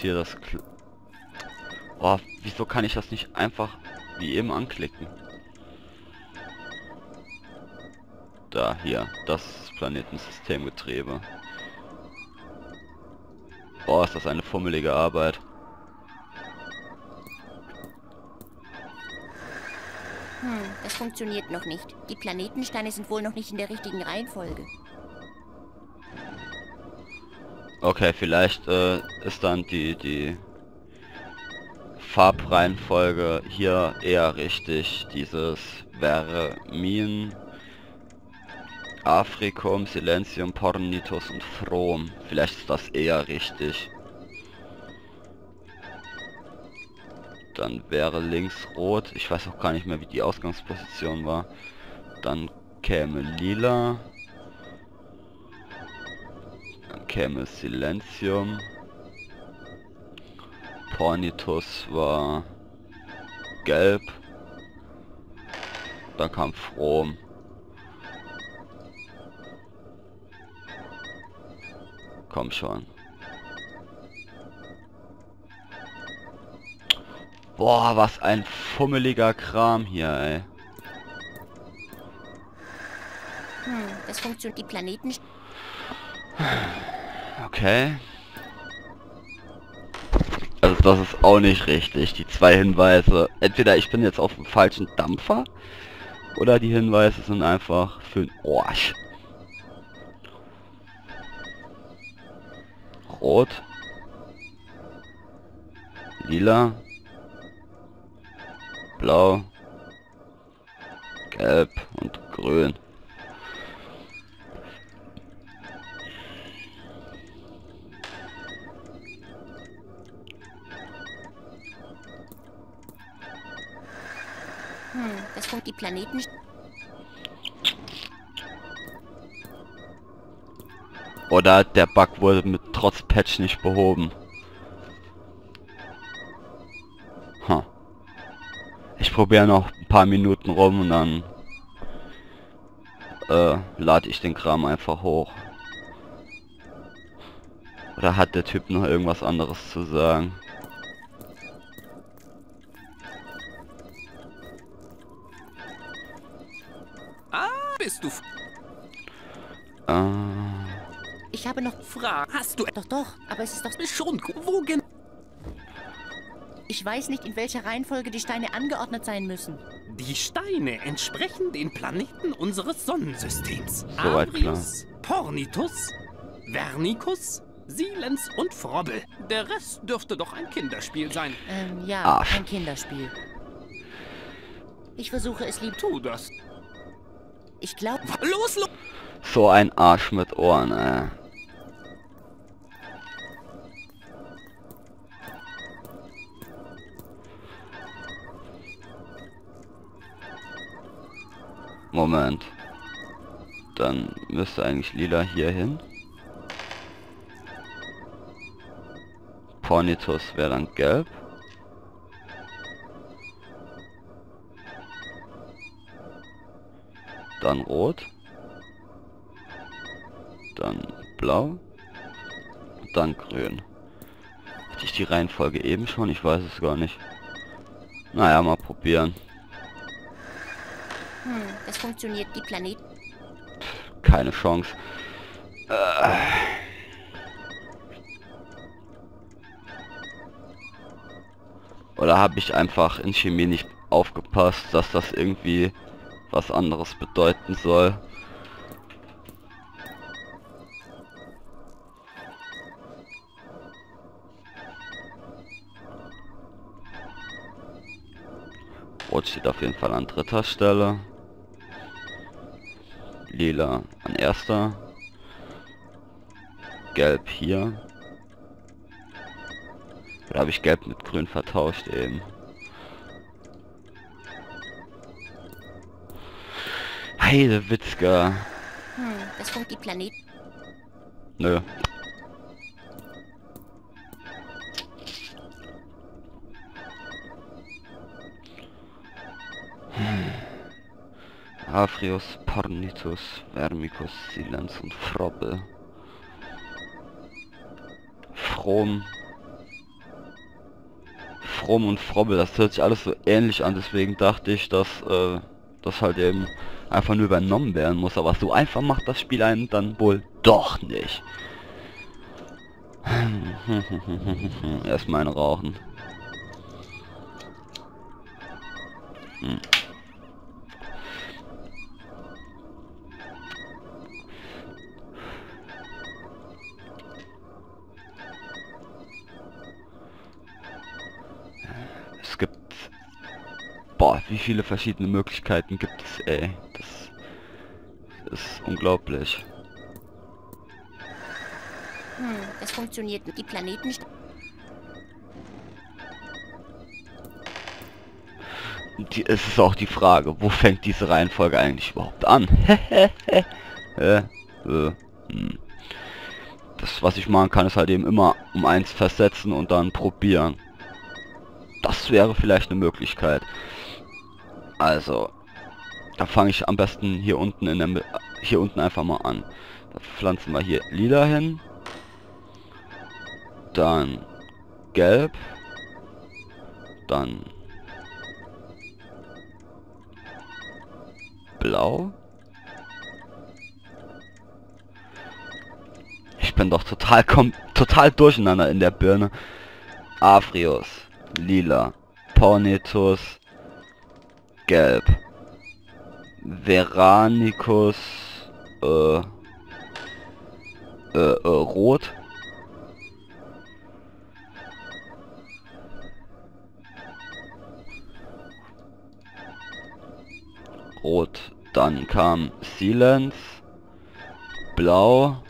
hier das... Kl oh, wieso kann ich das nicht einfach wie eben anklicken? Da, hier, das Planetensystemgetriebe. Boah, ist das eine fummelige Arbeit. Hm, das funktioniert noch nicht. Die Planetensteine sind wohl noch nicht in der richtigen Reihenfolge. Okay, vielleicht äh, ist dann die, die Farbreihenfolge hier eher richtig. Dieses Vermin, Afrikum, Silentium, Pornitus und From. Vielleicht ist das eher richtig. Dann wäre links rot. Ich weiß auch gar nicht mehr, wie die Ausgangsposition war. Dann käme lila käme Silentium. Pornitus war gelb. Dann kam From. Komm schon. Boah, was ein fummeliger Kram hier, ey. Hm, das funktioniert die Planeten... Okay. Also das ist auch nicht richtig, die zwei Hinweise. Entweder ich bin jetzt auf dem falschen Dampfer oder die Hinweise sind einfach für den Arsch. Rot. Lila. Blau. Gelb und grün. Hm, das funkt die Planeten... Oder der Bug wurde mit trotz Patch nicht behoben. Huh. Ich probiere noch ein paar Minuten rum und dann äh, lade ich den Kram einfach hoch. Oder hat der Typ noch irgendwas anderes zu sagen? Bist du? Äh. Ich habe noch Fragen. Hast du... Doch, doch, aber es ist doch schon... Wo gen... Ich weiß nicht, in welcher Reihenfolge die Steine angeordnet sein müssen. Die Steine entsprechen den Planeten unseres Sonnensystems. Soweit klar. Pornitus, Vernicus, Silens und Frobbel. Der Rest dürfte doch ein Kinderspiel sein. Ähm, ja, Arsch. ein Kinderspiel. Ich versuche es lieb. Tu das. Ich glaube... Los, los! So ein Arsch mit Ohren, ey. Moment. Dann müsste eigentlich lila hier hin. Pornitus wäre dann gelb. Dann rot. Dann blau. Dann grün. Hatte ich die Reihenfolge eben schon? Ich weiß es gar nicht. Naja, mal probieren. Hm, das funktioniert. Die Planeten... Keine Chance. Äh. Oder habe ich einfach in Chemie nicht aufgepasst, dass das irgendwie was anderes bedeuten soll. Rot steht auf jeden Fall an dritter Stelle. Lila an erster. Gelb hier. Oder habe ich gelb mit grün vertauscht eben? Heidewitzka. Hm, das funkt die Planeten... Nö. Hm. Afrius, Pornitus, Vermicus, Silens und Frobbe. From. Chrom und Frobbel, das hört sich alles so ähnlich an, deswegen dachte ich, dass äh, das halt eben einfach nur übernommen werden muss, aber so einfach macht das Spiel einen dann wohl doch nicht. Erstmal ein Rauchen. Hm. Es gibt... Boah, wie viele verschiedene Möglichkeiten gibt es, ey. Das ist unglaublich. Hm, das funktioniert nicht. Die Planeten... Die, es ist auch die Frage, wo fängt diese Reihenfolge eigentlich überhaupt an? äh, äh, hm. Das, was ich machen kann, ist halt eben immer um eins versetzen und dann probieren. Das wäre vielleicht eine Möglichkeit. Also, da fange ich am besten hier unten in der hier unten einfach mal an. Da pflanzen wir hier lila hin. Dann gelb. Dann blau. Ich bin doch total kom total durcheinander in der Birne. Afrius, lila, Pornetus, gelb, Veranicus, äh, äh, äh, rot. Rot. Dann kam Silence. Blau.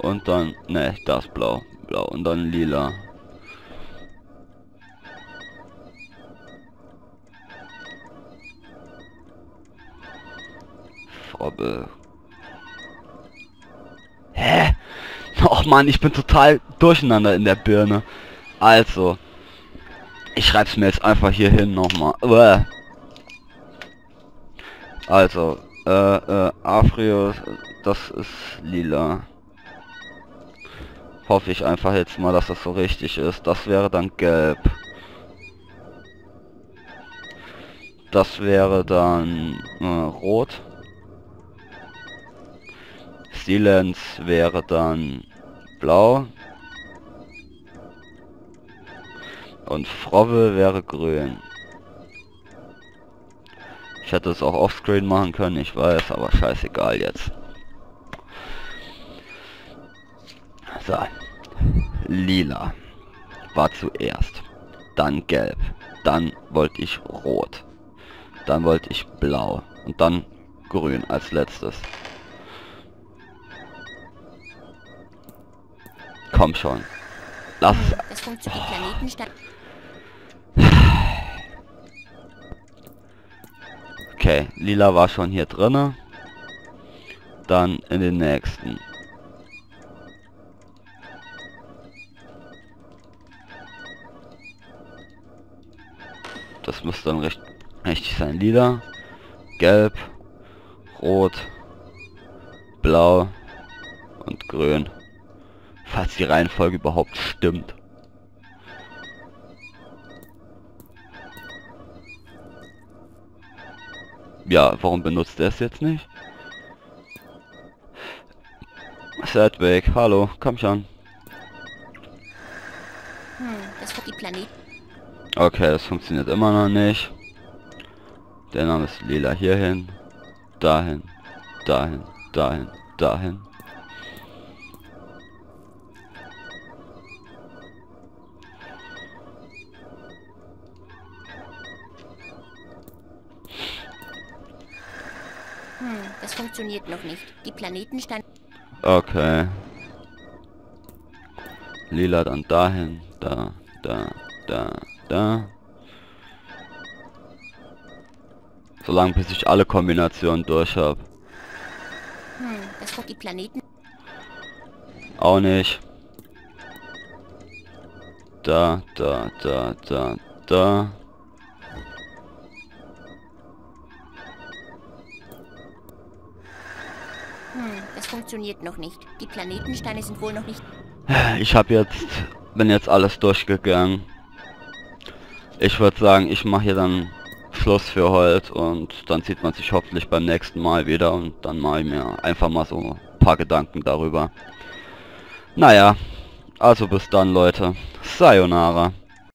Und dann, ne, das Blau. Blau. Und dann Lila. Frobbe. Hä? Och man, ich bin total durcheinander in der Birne. Also. Ich schreib's mir jetzt einfach hier hin nochmal. Also, äh, äh, Afrius, das ist lila. Hoffe ich einfach jetzt mal, dass das so richtig ist. Das wäre dann gelb. Das wäre dann äh, rot. Silence wäre dann blau. Und Frobbe wäre grün. Ich hätte es auch offscreen machen können, ich weiß, aber scheißegal jetzt. So. Lila war zuerst. Dann gelb. Dann wollte ich rot. Dann wollte ich blau. Und dann grün als letztes. Komm schon. Lass es... Das funktioniert. Die Planetenstadt... Okay, lila war schon hier drinne. Dann in den nächsten. Das muss dann recht richtig sein. Lila, gelb, rot, blau und grün. Falls die Reihenfolge überhaupt stimmt. Ja, warum benutzt er es jetzt nicht? Sedwick, hallo, komm schon. Hm, das wird die Planet. Okay, das funktioniert immer noch nicht. Der Name ist lila hierhin, dahin, dahin, dahin, dahin. Hm, das funktioniert noch nicht. Die Planeten standen... Okay. Lila dann dahin, da, da, da, da. Solange bis ich alle Kombinationen durch habe. Hm, das wird die Planeten... Auch nicht. Da, da, da, da, da. Hm, das funktioniert noch nicht. Die Planetensteine sind wohl noch nicht... Ich habe jetzt, bin jetzt alles durchgegangen. ich würde sagen, ich mache hier dann Schluss für heute und dann sieht man sich hoffentlich beim nächsten Mal wieder und dann mache ich mir einfach mal so ein paar Gedanken darüber. Naja, also bis dann Leute. Sayonara.